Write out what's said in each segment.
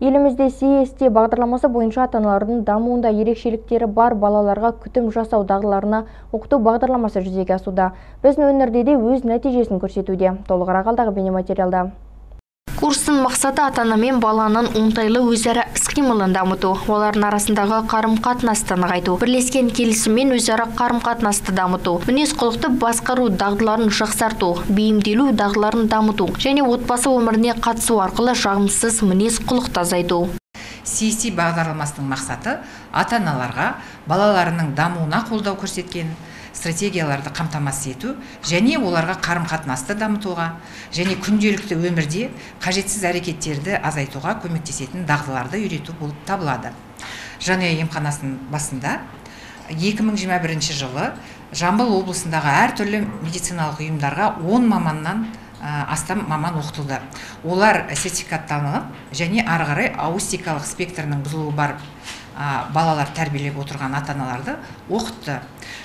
елімізде CST бағдарламасы бойынша ата-аналардың дамуында ерекшеліктері бар балаларға күтім жасау дағдыларына оқыту бағдарламасы жүзеге асуда. Біздің өңірде де өз нәтижесін көрсетуде. Толығырақ алдағы бейнематериалда. Курстың мақсаты ата-ана мен баланың оңтайлы өзара іс-қимылын дамыту олардың арасындағы қарым-қатынасты нығайту бірлескен келісім мен өзара қарым-қатынасты дамыту мінез-құлықты басқару дағдыларын жақсарту бейімделу дағдыларын дамыту және отбасы өміріне қатысу арқылы жағымсыз мінез-құлықты азайту CST бағдарламасының мақсаты ата-аналарға балаларының дамуына қолдау көрсеткен стратегияларды қамтамасыз ету және оларға қарым қатынасты дамытуға және күнделікті өмірде қажетсіз әрекеттерді азайтуға көмектесетін дағдыларды үйрету болып табылады. Жанұя емханасының басында 2021 жылы жамбыл облысындағы әртүрлі медициналық ұйымдарға 10 маманнан астам маман оқытылды. Олар сертификатталынып және ары қарай аустикалық спектрінің бұзылуы бар балалар тәрбиелеп отырған ата аналарды оқытты.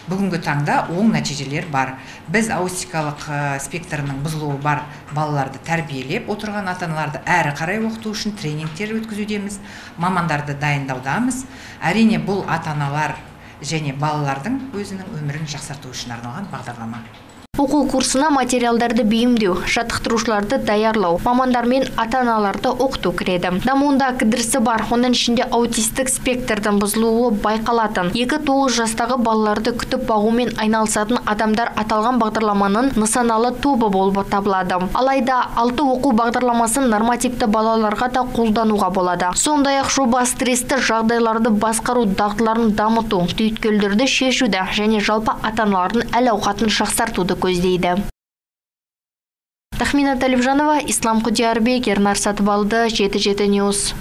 Бүгінгі таңда оң нәтижелер бар. Біз аустикалық спектрінің бұзылуы бар балаларды тәрбиелеп отырған ата аналарды әрі қарай оқыту үшін тренингтер өткізудеміз мамандарды дайындаудамыз. Әрине бұл ата аналар және балалардың өзінің өмірін жақсарту үшін арналған бағдарлама. Оқу курсына материалдарды бейімдеу жаттықтырушыларды даярлау мамандар мен ата аналарды оқыту кіреді дамуында кідірісі бар оның ішінде аутистік спектрдің бұзылуы байқалатын екі тоғыз жастағы балаларды күтіп бағумен айналысатын адамдар аталған бағдарламаның нысаналы тобы болып табылады алайда алты оқу бағдарламасын нормативті балаларға да қолдануға болады сондай ақ жоба стрессті жағдайларды басқару дағдыларын дамыту түйткілдерді шешуді және жалпы ата аналардың әл ауқатын жақсартуды көздейді. Тахмина тәліпжанова ислам құдиярбек ернар сатыбалды жеті жеті ньюс.